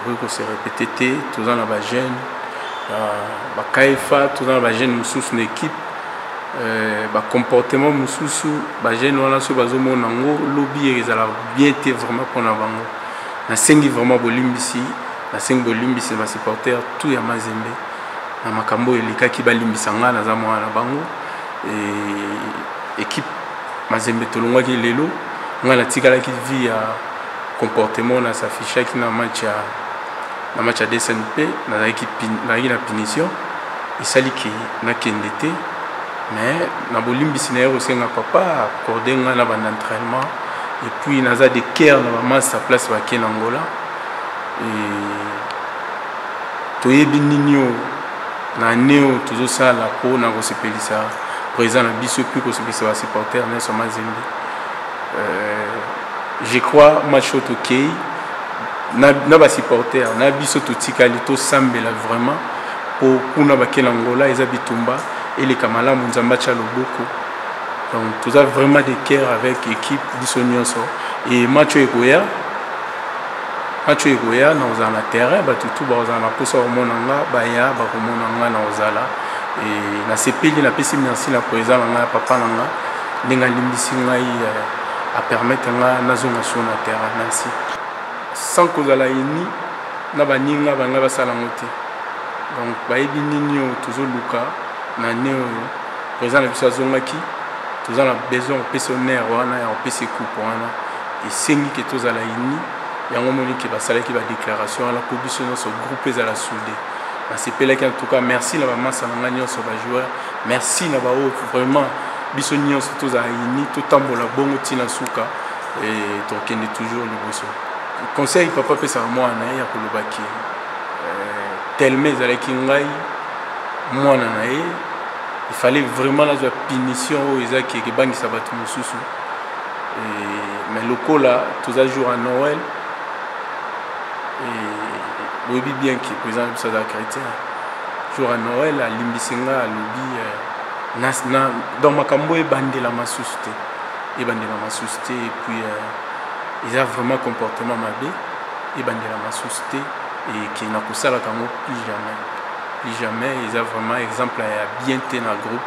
okoki ko se répéter te toza na ba jeunes ba kaifa toza na ba jeunes mosusu na équipe euh, ba comportement mosusu ba jeunes wana soki bazomona yango lobi ezala bien te vraiment mpona bango nasengi vraiment bolimbisi nasengi bolimbisi na basupporter tout ya mazembe na makambo oyo elekaki balimbisa ngai naza mwana na bango ekipe mazembe tolongwaki lelo ngai natikalaki vie ya Comportement oyo na s'affichaki na match ya na match ya DSMP nazalaki nazalaki na punition esali ke nakende te mais na bolimbisi na ye kosenga papa accorde ngai na banda entraînement epuis naza de care na bamasta place bake na ngola toyebi nini oyo na ane oyo tozosala mpo na kosepelisa présent na biso epuis kosepelisa basupporter nyonso mazembe euh, Je crois match oyo tokei na, na basupporter na biso totikali tosambela vraiment mpo kuna bakela Angola eza bitumba eleka malamu nzambe atya loboko donc toza vraiment de cœur avec équipe biso nyonso e match oyo ekoya match oyo ekoya na kozala na terrain bato tu bakozala na mposa komona nga baya bakomona nga na kozala e nasepeli napesi merci na présent na nga ya papa na nga Ndenge alimbisi ngai a permettre nga nazonga sur na terrain. Merci. Sans kozala uni na baninga balinga basala yango te. Donc bayebi nini oyo tozoluka na annee oyo président na biso azongaki toza na besoin kopesa honneur wana ya kopesa ekupe wana esengi ke tozala uni yango omoni ke basalaki badéclaration wana mpo biso nyonso groupe ezala soude nasepelaki en tout cas merci na bamasa na ngai nyonso bajoueur Merci na baoyo vraiment biso nyonso tozala ini totambola bongo ntina nsuka e tokende toujours liboso conseil papa apesaka mwana na ye ya kolobaki eh, telme ezalaki ngai mwana na ye il fallait vraiment nazwa punition oyo ezaki ekebangisa bato mosusu mais lokola toza jour ya noël boyebi bien ke président na biso aza chrétien jour ya noel alimbisi nga alobi euh, donc makambo oyo ebandela masusu te ebandela masusu te epuis euh, eza vraiment comportement mabe ebandela masusu te eke nakosalaka yango plus jamais plus jamais eza vraiment exemple ya bien te na groupe